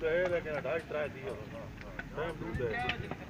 दूध है लेकिन अढ़ाई ट्राई दियो। टाइम दूध है।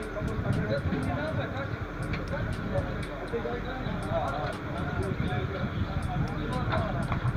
हैं खाली